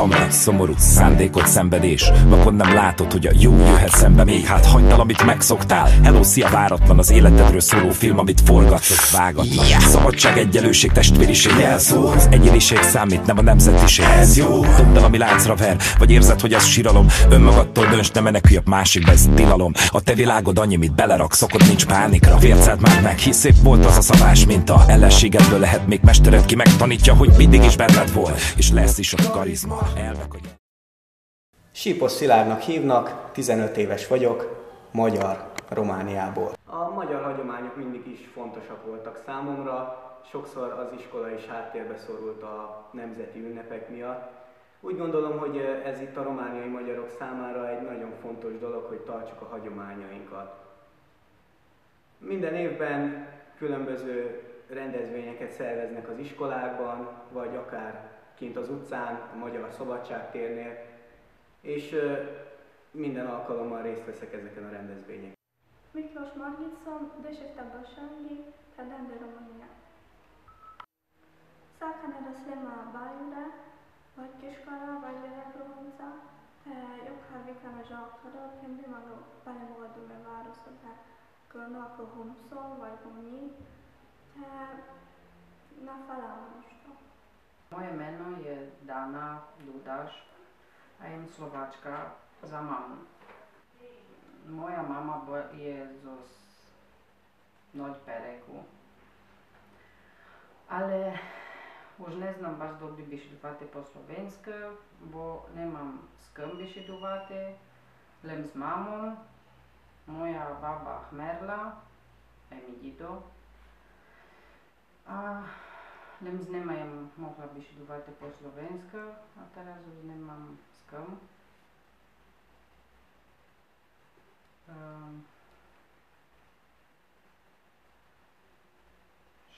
Szavamra szomorú szándékot szenvedés. Vakon nem látod, hogy a jó jöhet szembe. Még Hát hagyd el, amit megszoktál. Hello, szia, váratlan az életedről szóló film Amit forgatsz, vágatlan. Yeah. Szabadság, egyelőség, testvériség, jelszó Az egyéniség számít, nem a nemzetiség. Ez jó, dobd el, ami láncra ver. Vagy érzed, hogy ez síralom? Önmagadtól dönts, nem menekülj a másikba, ez tilalom. A te világod annyi, mit belerak, szokod nincs pánikra. Vércád már meg, hisz szép volt az a szabás minta Ellenségedből lehet még mestered ki. Megtanítja, hogy mindig is benned volt. És lesz is a karizma elvek, hogy... Sípos Szilárdnak hívnak, 15 éves vagyok, magyar, Romániából. A magyar hagyományok mindig is fontosak voltak számomra, sokszor az iskola is háttérbe szorult a nemzeti ünnepek miatt. Úgy gondolom, hogy ez itt a romániai magyarok számára egy nagyon fontos dolog, hogy tartsuk a hagyományainkat. Minden évben különböző rendezvényeket szerveznek az iskolákban, vagy akár kint az utcán, a Magyar Szabadság térnél, és minden alkalommal részt veszek ezeken a rendezvényeken. Miklós Margit som deșertă Bășanghi, Tadan de România. Sacana Răslema Baiura, Vărcheșcoara, Vajera Provința, Jogharvika Mezsalkara, Pembi Maga Balemogadó Városzobá, Körnak a Humszon, vagy Gumnyi, Na Falámosta. Dudaš, a jem Slovačka za mamu. Moja mama je zo Noć Pereku. Ale už ne znam baš dobri bišiduvati po slovenske, bo nemam s kim bišiduvati, lem s mamom. Moja baba Hmerla, emi dido. A Lemz nie mają, mogła być duwate po słowenska, a teraz już nie mam z kim. Um,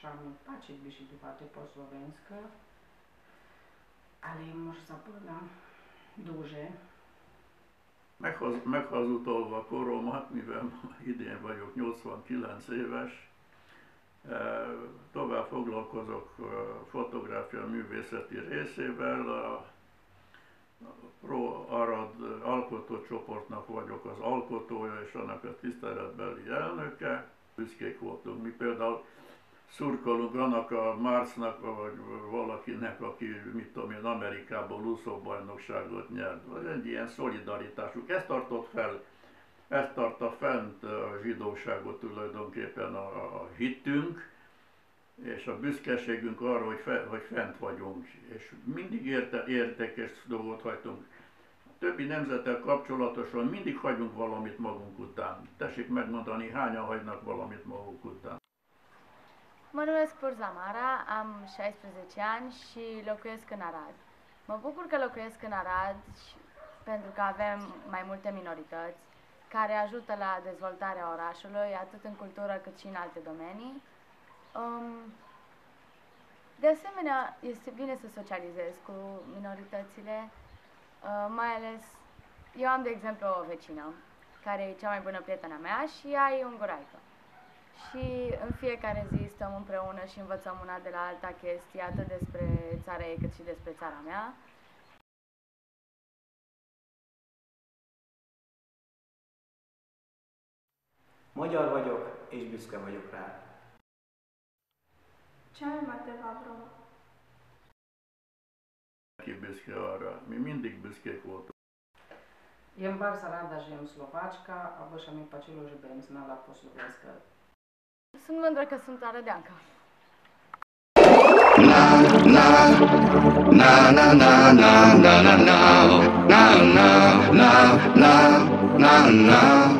Szanowni patrzeć by się po słowenska, ale im może zapada duże. Meghoz, meghazutalva a koromat, mivel idén vagyok 89 éves, Tovább foglalkozok fotográfia művészeti részével, a Pro Arad alkotócsoportnak vagyok az alkotója és annak a tiszteletbeli elnöke. Büszkék voltunk. Mi például szurkolunk annak a Marsnak, vagy valakinek, aki, mit tudom én, Amerikában úszóbajnokságot nyert. Vagy egy ilyen szolidaritásuk. Ezt tartott fel ezt tartta fent a zsidóságot tulajdonképpen a, a hitünk, és a büszkeségünk arra, hogy, fe, hogy fent vagyunk, és mindig érte, értékes dolgot hagytunk. A többi nemzettel kapcsolatosan mindig hagyunk valamit magunk után. Tessék megmondani, hányan hagynak valamit maguk után. Mă numesc Purza Mara, am 16 ani și locuiesc în Arad. Mă bucur că locuiesc în Arad pentru că avem mai multe minorități care ajută la dezvoltarea orașului, atât în cultură cât și în alte domenii. Um, de asemenea, este bine să socializez cu minoritățile, uh, mai ales eu am, de exemplu, o vecină care e cea mai bună prietena mea și ea e unguraică. Și în fiecare zi stăm împreună și învățăm una de la alta chestii, atât despre țara ei cât și despre țara mea. Magyar vagyok, és büszke vagyok rá. Csalmate Vavro. Ki büszke arra. Mi mindig büszkék voltunk. Jem bardzo rada, że jem Slovačka, a bo mi pacilo, że bym znala po slovenska. Sunt mândră că sunt arădeancă. na na na na na na na na na na na na na na